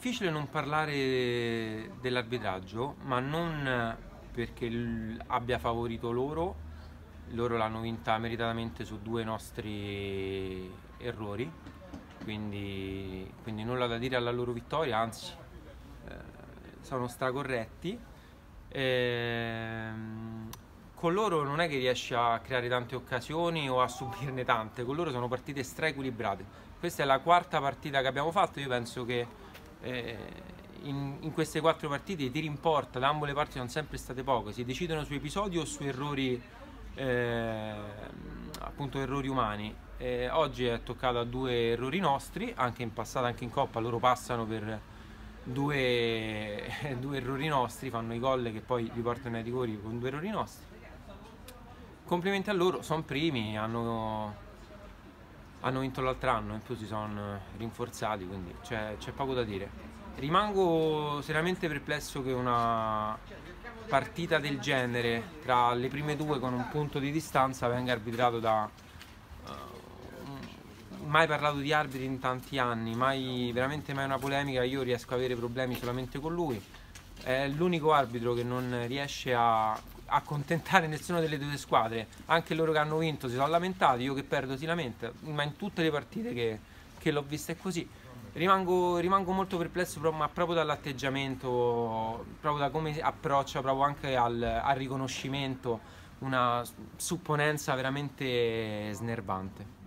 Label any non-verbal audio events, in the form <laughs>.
difficile non parlare dell'arbitraggio, ma non perché abbia favorito loro, loro l'hanno vinta meritatamente su due nostri errori, quindi, quindi nulla da dire alla loro vittoria, anzi eh, sono stracorretti. Eh, con loro non è che riesci a creare tante occasioni o a subirne tante, con loro sono partite stra equilibrate. Questa è la quarta partita che abbiamo fatto, io penso che eh, in, in, queste quattro partite i tiri in porta da ambo le parti sono sempre state poche, si decidono su episodi o su errori, eh, appunto errori umani. Eh, oggi è toccato a due errori nostri, anche in passato, anche in Coppa, loro passano per due, <laughs> due errori nostri, fanno i gol che poi li portano ai rigori con due errori nostri. Complimenti a loro, sono primi, hanno hanno vinto l'altro anno, in più si sono rinforzati, quindi c'è, poco da dire. Rimango seriamente perplesso che una partita del genere tra le prime due con un punto di distanza venga arbitrato da uh, mai parlato di arbitri in tanti anni, mai veramente mai una polemica, io riesco ad avere problemi solamente con lui. È l'unico arbitro che non riesce a accontentare <laughs> nessuna delle due squadre. Anche loro che hanno vinto si sono lamentati, io che perdo si lamenta, ma in tutte le partite che, che l'ho vista è così. Rimango, rimango molto perplesso ma proprio dall'atteggiamento, proprio da come approccia proprio anche al, al riconoscimento, una supponenza veramente snervante.